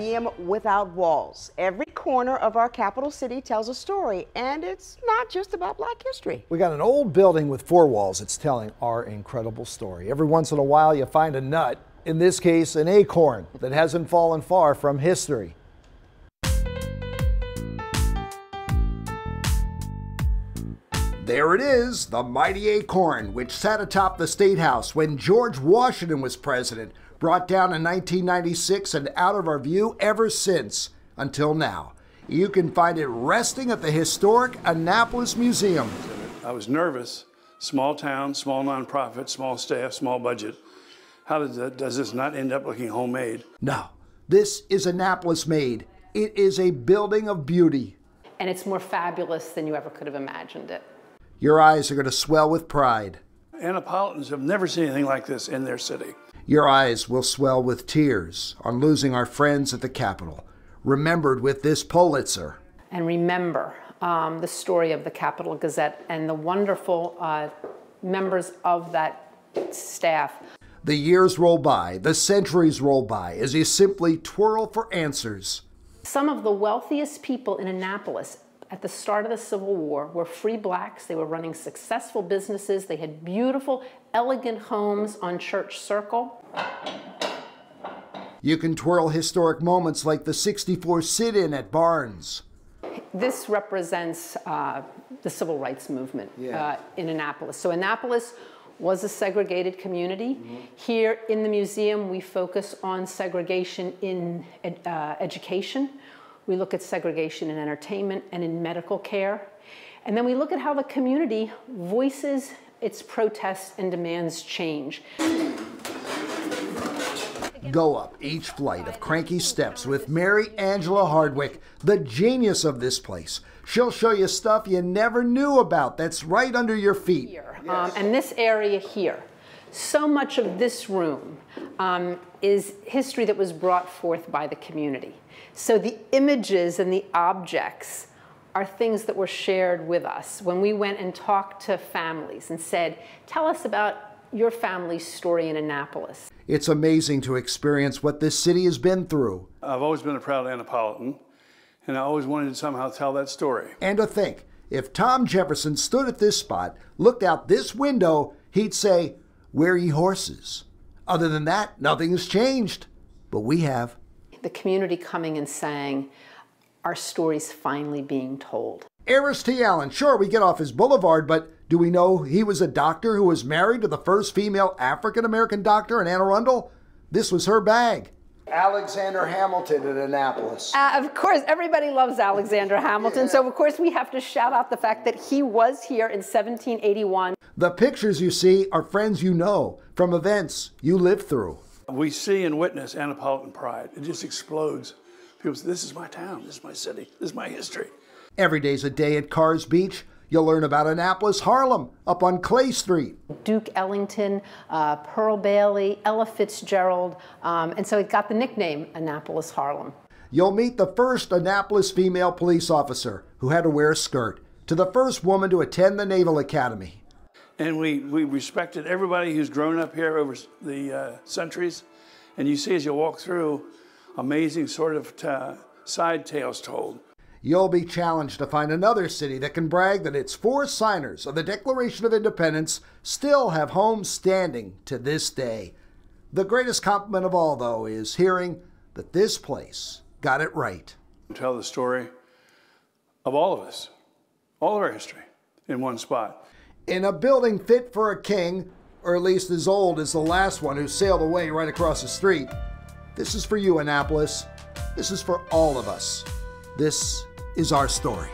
Museum Without Walls. Every corner of our capital city tells a story, and it's not just about black history. We got an old building with four walls It's telling our incredible story. Every once in a while, you find a nut, in this case, an acorn that hasn't fallen far from history. There it is, the mighty acorn, which sat atop the State House when George Washington was president, brought down in 1996 and out of our view ever since, until now. You can find it resting at the historic Annapolis Museum. I was nervous. Small town, small nonprofit, small staff, small budget. How does, that, does this not end up looking homemade? No, this is Annapolis made. It is a building of beauty. And it's more fabulous than you ever could have imagined it. Your eyes are going to swell with pride. Annapolitans have never seen anything like this in their city. Your eyes will swell with tears on losing our friends at the Capital, remembered with this Pulitzer. And remember um, the story of the Capital Gazette and the wonderful uh, members of that staff. The years roll by, the centuries roll by, as you simply twirl for answers. Some of the wealthiest people in Annapolis at the start of the Civil War were free blacks. They were running successful businesses. They had beautiful, elegant homes on Church Circle. You can twirl historic moments like the 64 sit in at Barnes. This represents uh, the civil rights movement yeah. uh, in Annapolis. So, Annapolis was a segregated community. Mm -hmm. Here in the museum, we focus on segregation in ed uh, education. We look at segregation in entertainment and in medical care. And then we look at how the community voices its protests and demands change. Go up each flight of cranky steps with Mary Angela Hardwick, the genius of this place. She'll show you stuff you never knew about that's right under your feet. Um, and this area here. So much of this room um, is history that was brought forth by the community. So the images and the objects are things that were shared with us when we went and talked to families and said, tell us about your family's story in Annapolis. It's amazing to experience what this city has been through. I've always been a proud Annapolitan, and I always wanted to somehow tell that story. And to think, if Tom Jefferson stood at this spot, looked out this window, he'd say, Where ye horses? Other than that, nothing has changed. But we have. The community coming and saying, Our story's finally being told. Aris T. Allen, sure, we get off his boulevard, but do we know he was a doctor who was married to the first female African American doctor in Anne Arundel? This was her bag. Alexander Hamilton in Annapolis. Uh, of course, everybody loves Alexander Hamilton, yeah. so of course we have to shout out the fact that he was here in 1781. The pictures you see are friends you know from events you lived through. We see and witness Annapolitan pride. It just explodes. People say, This is my town, this is my city, this is my history. Every day's a day at Carr's Beach. You'll learn about Annapolis Harlem up on Clay Street. Duke Ellington, uh, Pearl Bailey, Ella Fitzgerald, um, and so it got the nickname Annapolis Harlem. You'll meet the first Annapolis female police officer who had to wear a skirt, to the first woman to attend the Naval Academy. And we, we respected everybody who's grown up here over the uh, centuries. And you see as you walk through, amazing sort of uh, side tales told you'll be challenged to find another city that can brag that its four signers of the Declaration of Independence still have homes standing to this day. The greatest compliment of all, though, is hearing that this place got it right. Tell the story of all of us, all of our history, in one spot. In a building fit for a king, or at least as old as the last one who sailed away right across the street. This is for you, Annapolis. This is for all of us. This is our story.